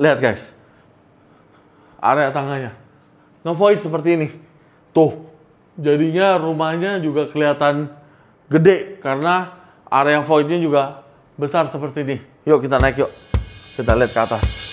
lihat guys. Area tangganya. Ngevoid seperti ini. Tuh. Jadinya rumahnya juga kelihatan gede karena area voidnya juga besar seperti ini. Yuk kita naik yuk. Kita lihat ke atas.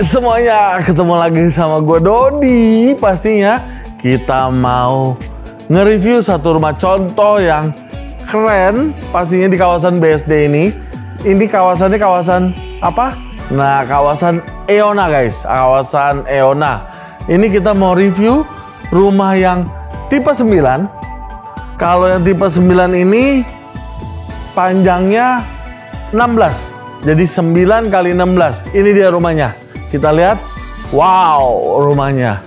Semuanya, ketemu lagi sama gue Dodi. Pastinya kita mau nge-review satu rumah contoh yang keren. Pastinya di kawasan BSD ini. Ini kawasannya kawasan apa? Nah, kawasan Eona guys. Kawasan Eona. Ini kita mau review rumah yang tipe 9. Kalau yang tipe 9 ini panjangnya 16. Jadi 9 kali 16. Ini dia rumahnya. Kita lihat. Wow, rumahnya.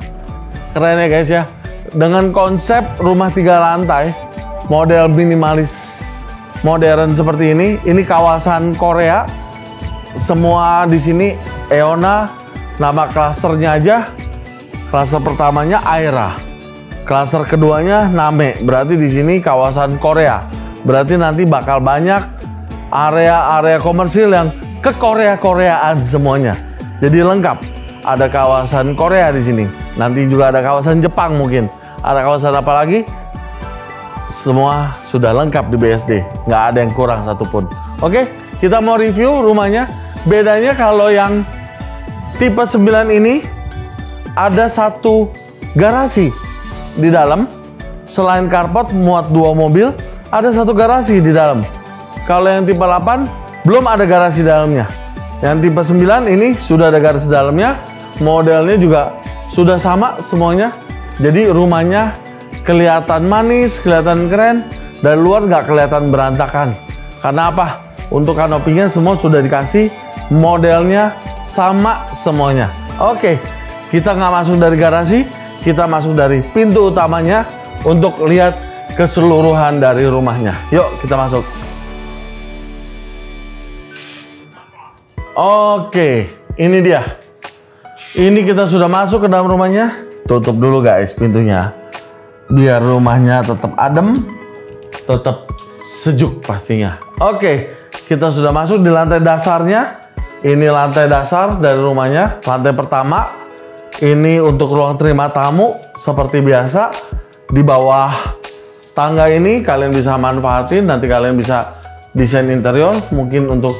Keren ya guys ya. Dengan konsep rumah tiga lantai, model minimalis modern seperti ini. Ini kawasan Korea. Semua di sini Eona. Nama klasternya aja. Klaster pertamanya Aira. Klaster keduanya Name. Berarti di sini kawasan Korea. Berarti nanti bakal banyak area-area komersil yang ke Korea-Koreaan semuanya. Jadi lengkap. Ada kawasan Korea di sini. Nanti juga ada kawasan Jepang mungkin. Ada kawasan apa lagi? Semua sudah lengkap di BSD. Nggak ada yang kurang satupun. Oke, kita mau review rumahnya. Bedanya kalau yang tipe 9 ini ada satu garasi di dalam. Selain carport muat dua mobil, ada satu garasi di dalam. Kalau yang tipe 8 belum ada garasi dalamnya. Yang tipe 9 ini sudah ada garasi dalamnya. Modelnya juga sudah sama semuanya. Jadi rumahnya kelihatan manis, kelihatan keren. Dari luar nggak kelihatan berantakan. Karena apa? Untuk kanopinya semua sudah dikasih. Modelnya sama semuanya. Oke, kita nggak masuk dari garasi. Kita masuk dari pintu utamanya untuk lihat keseluruhan dari rumahnya. Yuk kita masuk. Oke, ini dia. Ini kita sudah masuk ke dalam rumahnya. Tutup dulu guys pintunya. Biar rumahnya tetap adem, tetap sejuk pastinya. Oke, kita sudah masuk di lantai dasarnya. Ini lantai dasar dari rumahnya. Lantai pertama. Ini untuk ruang terima tamu seperti biasa. Di bawah tangga ini kalian bisa manfaatin. Nanti kalian bisa desain interior mungkin untuk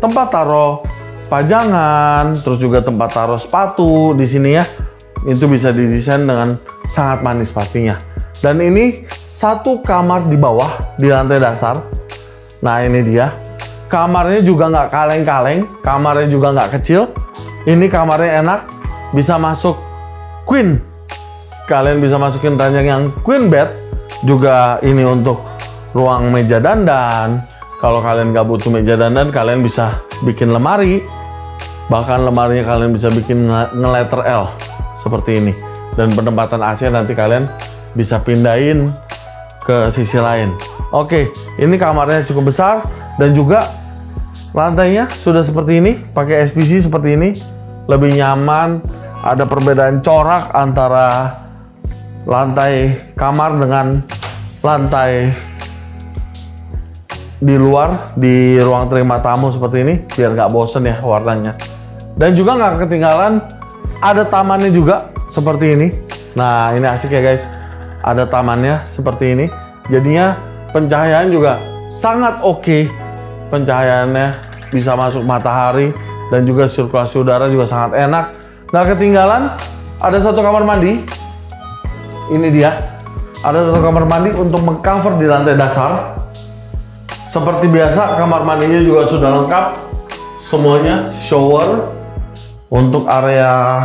tempat taruh pajangan, terus juga tempat taruh sepatu di sini ya. Itu bisa didesain dengan sangat manis pastinya. Dan ini satu kamar di bawah di lantai dasar. Nah ini dia. Kamarnya juga nggak kaleng-kaleng, kamarnya juga nggak kecil. Ini kamarnya enak, bisa masuk queen. Kalian bisa masukin ranjang yang queen bed. Juga ini untuk ruang meja dandan, kalau kalian nggak butuh meja dandan, kalian bisa bikin lemari. Bahkan lemarinya kalian bisa bikin nge-letter L seperti ini. Dan penempatan AC nanti kalian bisa pindahin ke sisi lain. Oke, ini kamarnya cukup besar dan juga lantainya sudah seperti ini, pakai SPC seperti ini. Lebih nyaman, ada perbedaan corak antara lantai kamar dengan lantai di luar di ruang terima tamu seperti ini biar nggak bosen ya warnanya dan juga nggak ketinggalan ada tamannya juga seperti ini. Nah ini asik ya guys. Ada tamannya seperti ini. Jadinya pencahayaan juga sangat oke. Okay. pencahayaannya bisa masuk matahari dan juga sirkulasi udara juga sangat enak. Nggak ketinggalan ada satu kamar mandi. Ini dia. Ada satu kamar mandi untuk mengcover di lantai dasar. Seperti biasa, kamar mandinya juga sudah lengkap. Semuanya shower untuk area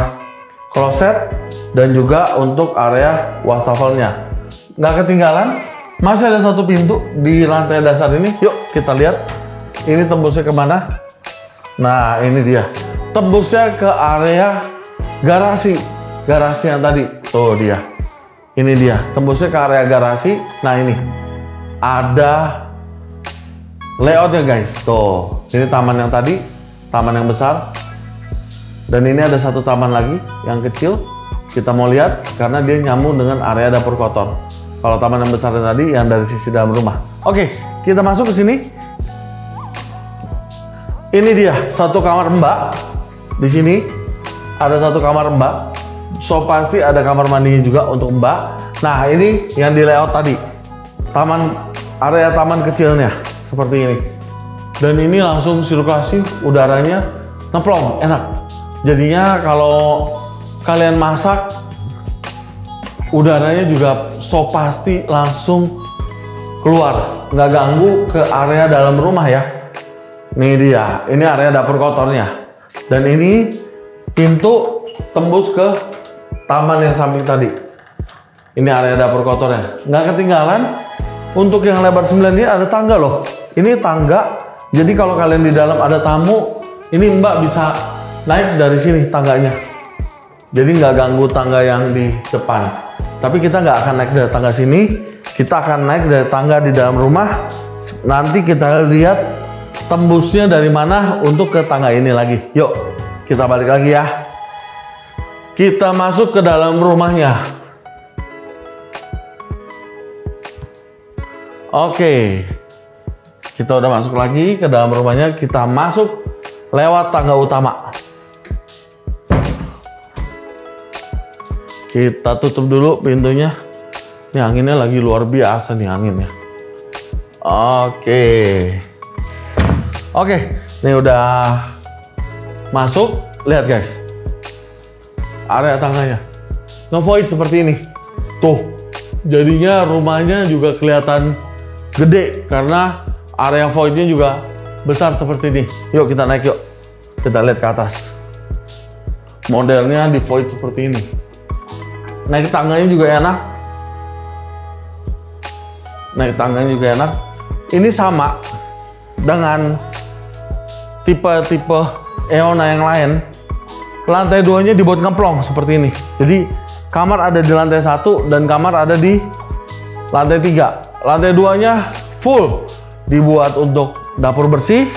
kloset dan juga untuk area wastafelnya. Nggak ketinggalan, masih ada satu pintu di lantai dasar ini. Yuk kita lihat. Ini tembusnya ke mana? Nah ini dia. Tembusnya ke area garasi. Garasi yang tadi. Tuh dia. Ini dia. Tembusnya ke area garasi. Nah ini. Ada layoutnya guys. Tuh, ini taman yang tadi, taman yang besar. Dan ini ada satu taman lagi yang kecil. Kita mau lihat karena dia nyambung dengan area dapur kotor. Kalau taman yang besar tadi yang dari sisi dalam rumah. Oke, kita masuk ke sini. Ini dia satu kamar mbak. Di sini ada satu kamar mbak. So pasti ada kamar mandinya juga untuk mbak. Nah ini yang di layout tadi. Taman area taman kecilnya seperti ini. Dan ini langsung sirkulasi udaranya ngeplong, enak. Jadinya kalau kalian masak udaranya juga so pasti langsung keluar, nggak ganggu ke area dalam rumah ya. Nih dia, ini area dapur kotornya. Dan ini pintu tembus ke taman yang samping tadi. Ini area dapur kotornya. Nggak ketinggalan, untuk yang lebar 9 ini ada tangga loh. Ini tangga, jadi kalau kalian di dalam ada tamu, ini mbak bisa naik dari sini tangganya. Jadi nggak ganggu tangga yang di depan. Tapi kita nggak akan naik dari tangga sini, kita akan naik dari tangga di dalam rumah. Nanti kita lihat tembusnya dari mana untuk ke tangga ini lagi. Yuk, kita balik lagi ya. Kita masuk ke dalam rumahnya. Oke, kita udah masuk lagi ke dalam rumahnya. Kita masuk lewat tangga utama. Kita tutup dulu pintunya. Ini anginnya lagi luar biasa nih anginnya. Oke. Oke, ini udah masuk. Lihat guys. Area tangganya. Ngevoid seperti ini. Tuh. Jadinya rumahnya juga kelihatan gede karena area voidnya juga besar seperti ini. Yuk kita naik yuk. Kita lihat ke atas. Modelnya di void seperti ini. Naik tangganya juga enak. Naik tangganya juga enak. Ini sama dengan tipe-tipe Eona yang lain. Lantai duanya dibuat ngeplong seperti ini. Jadi kamar ada di lantai satu dan kamar ada di lantai tiga. Lantai duanya full dibuat untuk dapur bersih,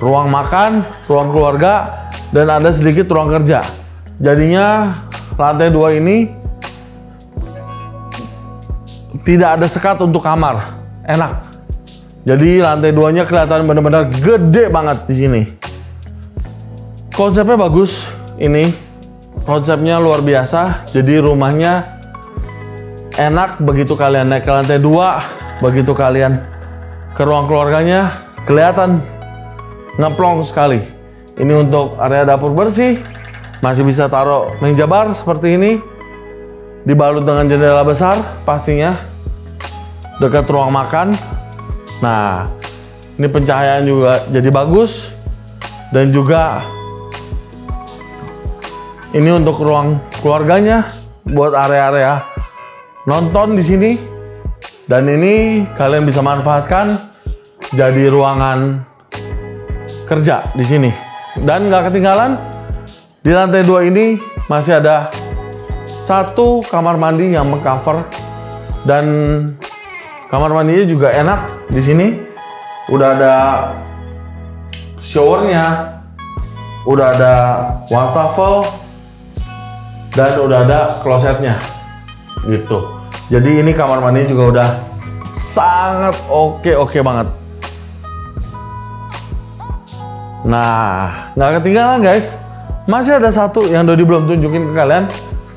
ruang makan, ruang keluarga, dan ada sedikit ruang kerja. Jadinya lantai dua ini tidak ada sekat untuk kamar, enak. Jadi lantai duanya kelihatan benar-benar gede banget di sini. Konsepnya bagus ini, konsepnya luar biasa. Jadi rumahnya enak begitu kalian naik ke lantai dua, begitu kalian ke ruang keluarganya kelihatan ngeplong sekali. Ini untuk area dapur bersih, masih bisa taruh meja bar seperti ini, dibalut dengan jendela besar pastinya, dekat ruang makan. Nah, ini pencahayaan juga jadi bagus dan juga ini untuk ruang keluarganya buat area-area nonton di sini dan ini kalian bisa manfaatkan jadi ruangan kerja di sini. Dan nggak ketinggalan di lantai dua ini masih ada satu kamar mandi yang mengcover dan kamar mandinya juga enak di sini. Udah ada showernya, udah ada wastafel dan udah ada klosetnya gitu. Jadi ini kamar mandi juga udah sangat oke-oke banget. Nah, nggak ketinggalan guys. Masih ada satu yang Dodi belum tunjukin ke kalian.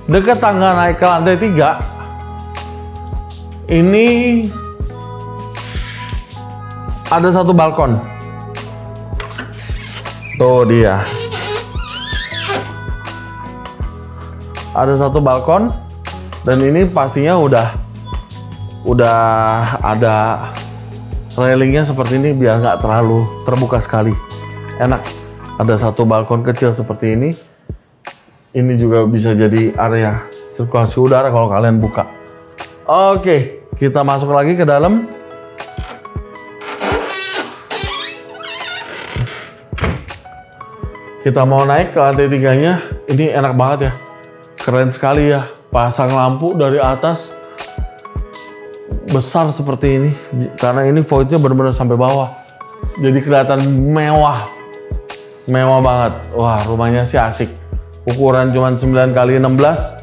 Dekat tangga naik ke lantai 3. Ini ada satu balkon. Tuh dia. Ada satu balkon dan ini pastinya udah udah ada railingnya seperti ini biar nggak terlalu terbuka sekali enak ada satu balkon kecil seperti ini. Ini juga bisa jadi area sirkulasi udara kalau kalian buka. Oke kita masuk lagi ke dalam. Kita mau naik ke lantai tiganya. Ini enak banget ya. Keren sekali ya. Pasang lampu dari atas. Besar seperti ini. Karena ini voidnya benar-benar sampai bawah. Jadi kelihatan mewah. Mewah banget. Wah, rumahnya sih asik. Ukuran cuma 9 kali 16.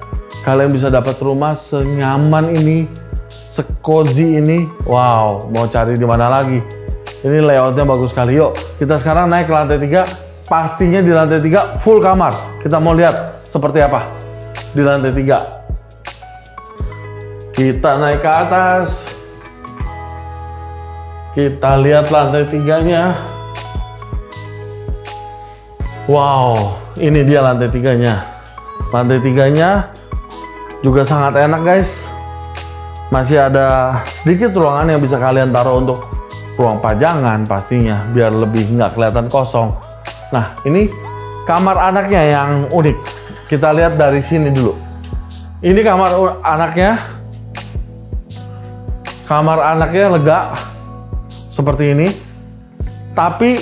Kalian bisa dapat rumah senyaman ini, sekozi ini. Wow, mau cari di mana lagi? Ini layoutnya bagus sekali. Yuk, kita sekarang naik ke lantai 3. Pastinya di lantai 3 full kamar. Kita mau lihat seperti apa di lantai 3. Kita naik ke atas. Kita lihat lantai tiganya. Wow, ini dia lantai tiganya. Lantai tiganya juga sangat enak guys. Masih ada sedikit ruangan yang bisa kalian taruh untuk ruang pajangan pastinya, biar lebih nggak kelihatan kosong. Nah, ini kamar anaknya yang unik. Kita lihat dari sini dulu. Ini kamar anaknya. Kamar anaknya lega seperti ini. Tapi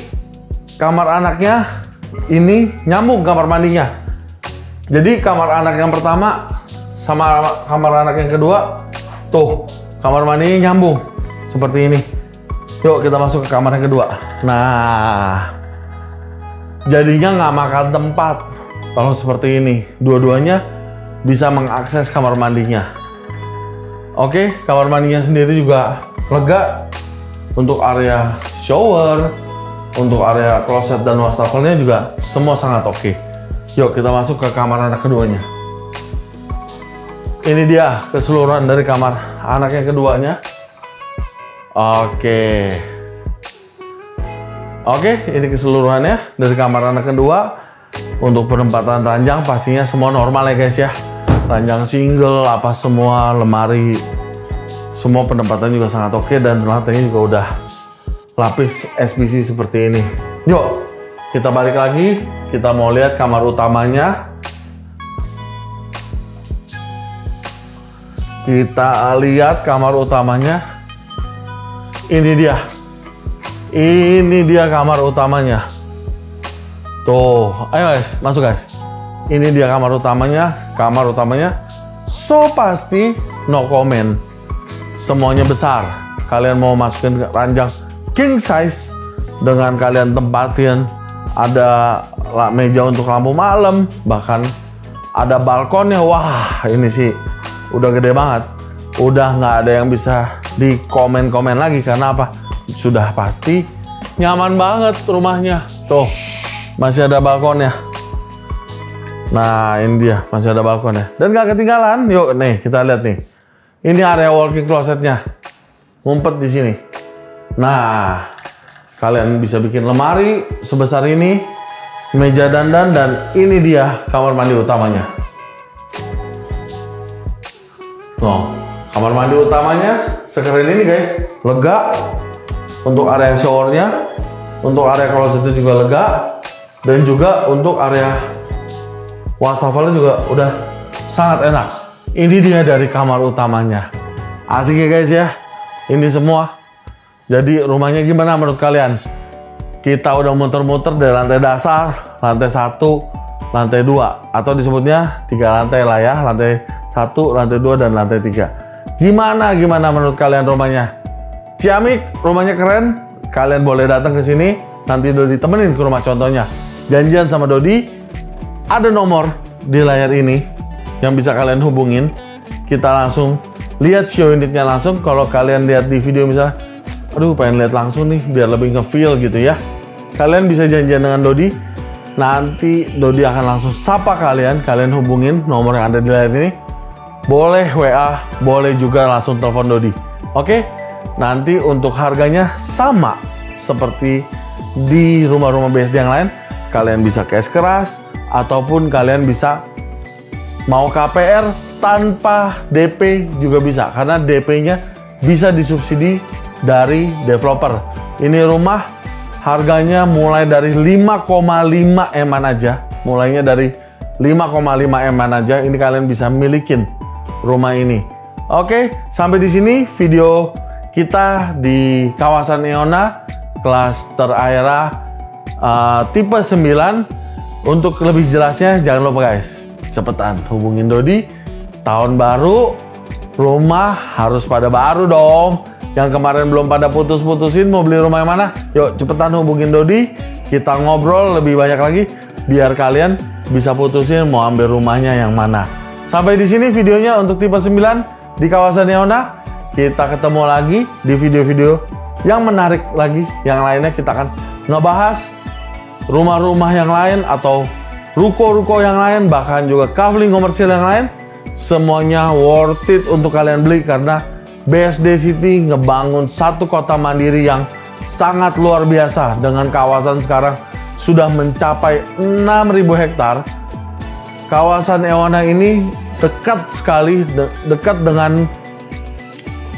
kamar anaknya ini nyambung kamar mandinya. Jadi kamar anak yang pertama sama kamar anak yang kedua, tuh kamar mandinya nyambung seperti ini. Yuk kita masuk ke kamar yang kedua. Nah, jadinya nggak makan tempat kalau seperti ini. Dua-duanya bisa mengakses kamar mandinya. Oke, kamar mandinya sendiri juga lega untuk area shower, untuk area kloset dan wastafelnya juga semua sangat oke. Okay. Yuk kita masuk ke kamar anak keduanya. Ini dia keseluruhan dari kamar anak yang keduanya. Oke. Oke, ini keseluruhannya dari kamar anak kedua. Untuk penempatan ranjang pastinya semua normal ya guys ya. Ranjang single, apa semua, lemari, semua penempatan juga sangat oke dan lantainya juga udah lapis SPC seperti ini. Yuk, kita balik lagi. Kita mau lihat kamar utamanya. Kita lihat kamar utamanya. Ini dia. Ini dia kamar utamanya. Tuh, ayo guys, masuk guys. Ini dia kamar utamanya. Kamar utamanya so pasti no comment semuanya besar. Kalian mau masukin ranjang king size dengan kalian tempatin ada meja untuk lampu malam, bahkan ada balkonnya. Wah, ini sih udah gede banget. Udah nggak ada yang bisa di komen-komen lagi karena apa? Sudah pasti nyaman banget rumahnya. Tuh, masih ada balkonnya. Nah, ini dia, masih ada balkonnya. Dan nggak ketinggalan. Yuk, nih kita lihat nih. Ini area walking closetnya. Ngumpet di sini. Nah, kalian bisa bikin lemari sebesar ini, meja dandan, dan ini dia kamar mandi utamanya. Tuh, kamar mandi utamanya sekeren ini guys. Lega. Untuk area showernya, untuk area klosetnya juga lega. Dan juga untuk area wastafelnya juga udah sangat enak. Ini dia dari kamar utamanya. Asik ya guys ya. Ini semua. Jadi rumahnya gimana menurut kalian? Kita udah muter-muter dari lantai dasar, lantai satu, lantai dua, atau disebutnya tiga lantai lah ya, lantai satu, lantai dua, dan lantai tiga. Gimana gimana menurut kalian rumahnya? Ciamik, rumahnya keren. Kalian boleh datang ke sini. Nanti Dodi temenin ke rumah contohnya. Janjian sama Dodi. Ada nomor di layar ini yang bisa kalian hubungin. Kita langsung lihat show unitnya langsung. Kalau kalian lihat di video misalnya, aduh pengen lihat langsung nih biar lebih nge-feel gitu ya. Kalian bisa janjian dengan Dodi. Nanti Dodi akan langsung sapa kalian, kalian hubungin nomor yang ada di layar ini. Boleh WA, boleh juga langsung telepon Dodi. Oke? Nanti untuk harganya sama seperti di rumah-rumah BSD yang lain. Kalian bisa cash keras ataupun kalian bisa Mau KPR tanpa DP juga bisa karena DP-nya bisa disubsidi dari developer. Ini rumah harganya mulai dari 5,5 M aja. Mulainya dari 5,5 M aja ini kalian bisa milikin rumah ini. Oke, sampai di sini video kita di kawasan Eona klaster Aera uh, tipe 9. Untuk lebih jelasnya jangan lupa guys cepetan hubungin Dodi. Tahun baru, rumah harus pada baru dong. Yang kemarin belum pada putus-putusin mau beli rumah yang mana? Yuk cepetan hubungin Dodi, kita ngobrol lebih banyak lagi biar kalian bisa putusin mau ambil rumahnya yang mana. Sampai di sini videonya untuk tipe 9 di kawasan Yona. Kita ketemu lagi di video-video yang menarik lagi. Yang lainnya kita akan ngebahas rumah-rumah yang lain atau ruko-ruko yang lain, bahkan juga kafling komersil yang lain. Semuanya worth it untuk kalian beli karena BSD City ngebangun satu kota mandiri yang sangat luar biasa dengan kawasan sekarang sudah mencapai 6.000 hektar. Kawasan Ewana ini dekat sekali, de dekat dengan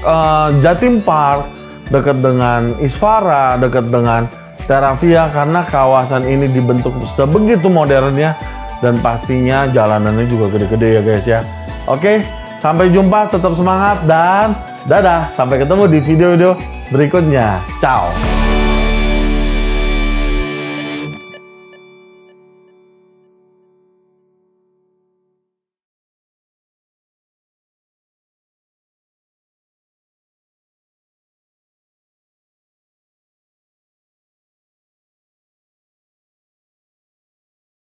uh, Jatim Park, dekat dengan Isfara, dekat dengan Teravia karena kawasan ini dibentuk sebegitu modernnya dan pastinya jalanannya juga gede-gede ya guys ya. Oke, sampai jumpa, tetap semangat dan dadah. Sampai ketemu di video-video berikutnya. Ciao.